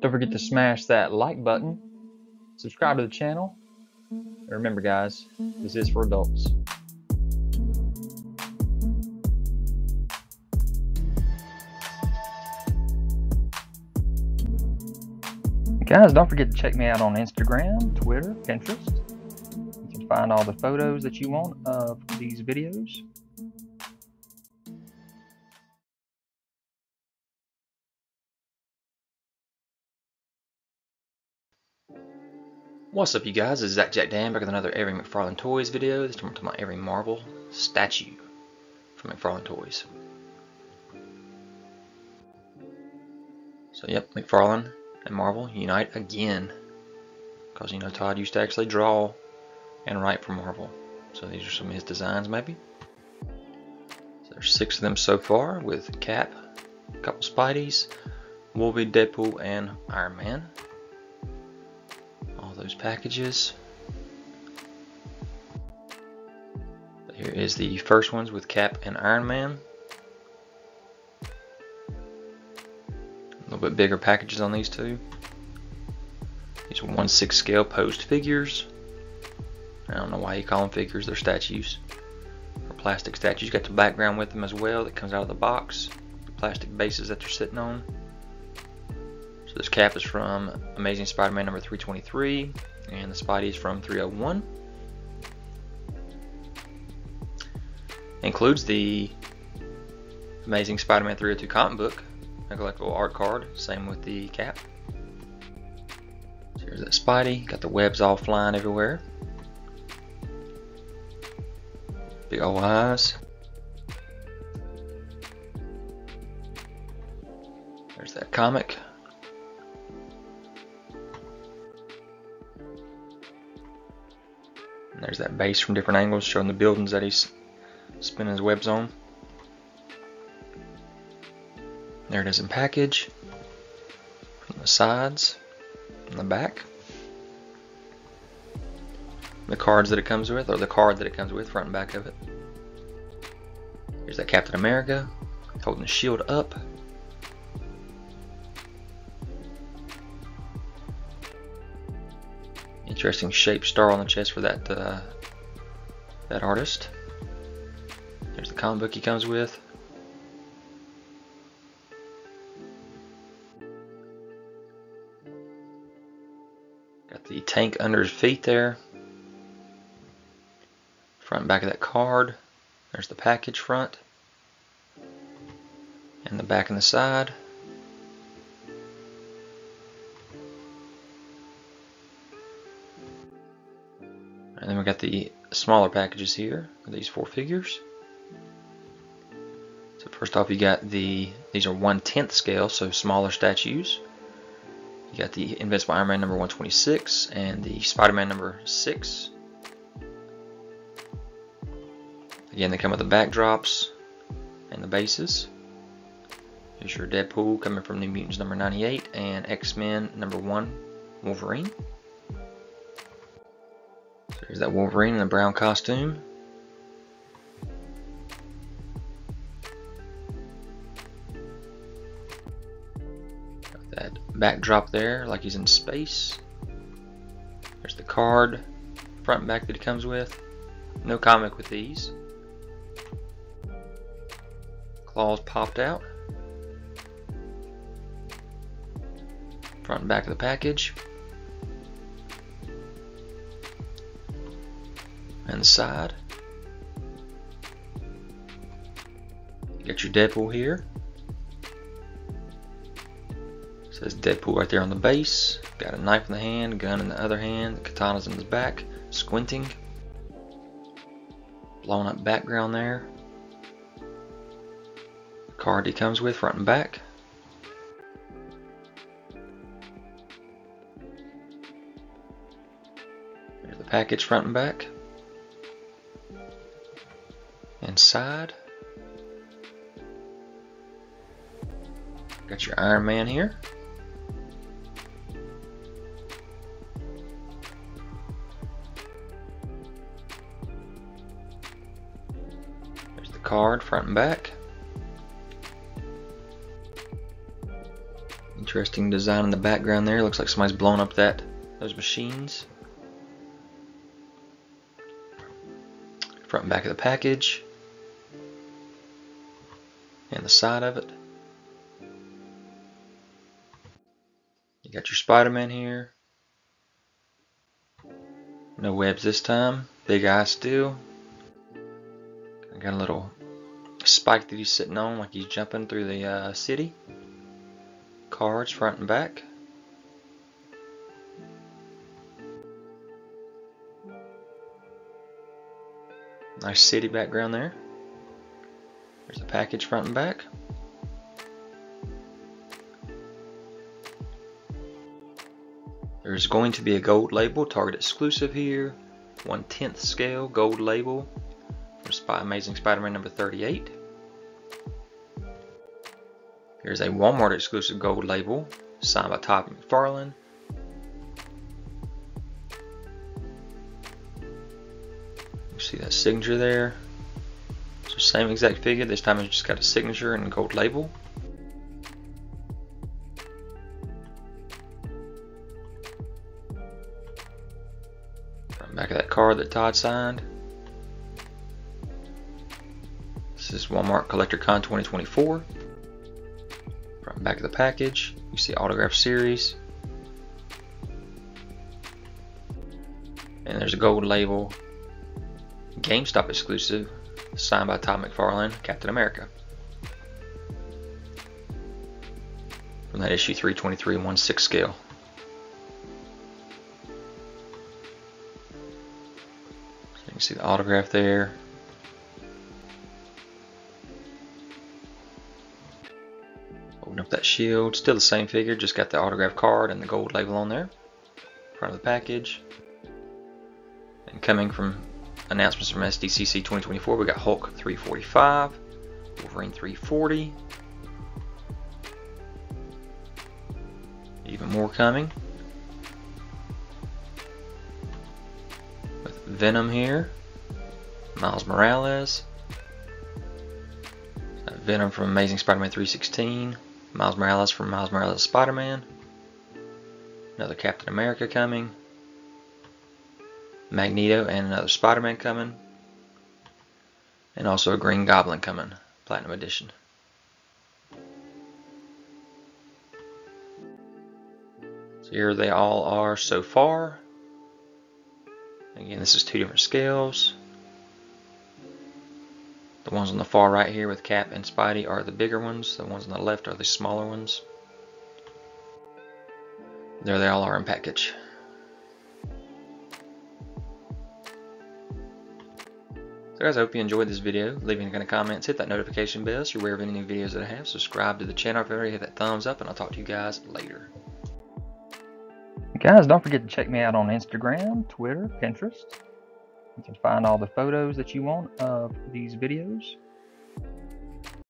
Don't forget to smash that like button, subscribe to the channel, and remember guys, this is for adults. Guys, don't forget to check me out on Instagram, Twitter, Pinterest. You can find all the photos that you want of these videos. What's up you guys, this is ZacJacDan back with another Avery McFarlane Toys video. This time we're talking about every Marvel statue from McFarlane Toys. So yep, McFarlane and Marvel unite again. Because you know Todd used to actually draw and write for Marvel. So these are some of his designs maybe. So there's six of them so far with Cap, a couple Spideys, Wolverine, Deadpool, and Iron Man. All those packages. Here is the first ones with Cap and Iron Man. A little bit bigger packages on these two. These are 1 6 scale posed figures. I don't know why you call them figures, they're statues. Or plastic statues. You got the background with them as well that comes out of the box. The plastic bases that they're sitting on. So this cap is from Amazing Spider-Man number 323 and the Spidey is from 301. Includes the Amazing Spider-Man 302 comic book a collectible art card. Same with the cap. So here's that Spidey. Got the webs all flying everywhere. Big old eyes. There's that comic. And there's that base from different angles showing the buildings that he's spinning his webs on. There it is in package. From the sides the back. The cards that it comes with, or the card that it comes with, front and back of it. Here's that Captain America holding the shield up. Interesting shape star on the chest for that uh, that artist. There's the comic book he comes with. Got the tank under his feet there. Front and back of that card. There's the package front. And the back and the side. And then we got the smaller packages here, these four figures. So first off you got the, these are 1 10th scale, so smaller statues. You got the Invincible Iron Man number 126 and the Spider-Man number 6. Again, they come with the backdrops and the bases. Here's your Deadpool coming from New Mutants number 98 and X-Men number 1 Wolverine. So here's that Wolverine in the brown costume. that backdrop there like he's in space. There's the card, front and back that he comes with. No comic with these. Claws popped out. Front and back of the package. And the side. Got your Deadpool here. Says Deadpool right there on the base. Got a knife in the hand, gun in the other hand, katana's in his back, squinting. Blown up background there. Card he comes with front and back. There's the package front and back. Inside. Got your Iron Man here. There's the card front and back. Interesting design in the background there. Looks like somebody's blown up that those machines. Front and back of the package. And the side of it. You got your Spider-Man here. No webs this time. Big eye still. I got a little spike that he's sitting on like he's jumping through the uh, city. Cards front and back. Nice city background there. There's the package front and back. There's going to be a gold label, Target exclusive here. 1 10th scale gold label from Spy Amazing Spider-Man number 38. Here's a Walmart exclusive gold label signed by Todd McFarlane. You see that signature there. Same exact figure, this time it's just got a signature and a gold label. Back of that card that Todd signed. This is Walmart Collector Con 2024. Front back of the package, you see autograph series. And there's a gold label. GameStop exclusive, signed by Todd McFarlane, Captain America. From that issue 323 1 6 scale. You can see the autograph there. Open up that shield. Still the same figure, just got the autograph card and the gold label on there. Front of the package. And coming from announcements from SDCC 2024, we got Hulk 345, Wolverine 340. Even more coming. With Venom here, Miles Morales, uh, Venom from Amazing Spider-Man 316, Miles Morales from Miles Morales Spider-Man, another Captain America coming, Magneto and another Spider-Man coming, and also a Green Goblin coming, Platinum Edition. So here they all are so far. Again, this is two different scales. The ones on the far right here with Cap and Spidey are the bigger ones. The ones on the left are the smaller ones. There they all are in package. So guys, I hope you enjoyed this video. Leave any kind of comments, hit that notification bell so you're aware of any new videos that I have. Subscribe to the channel if you already hit that thumbs up, and I'll talk to you guys later. Guys, don't forget to check me out on Instagram, Twitter, Pinterest. You can find all the photos that you want of these videos.